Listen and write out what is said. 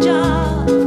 job.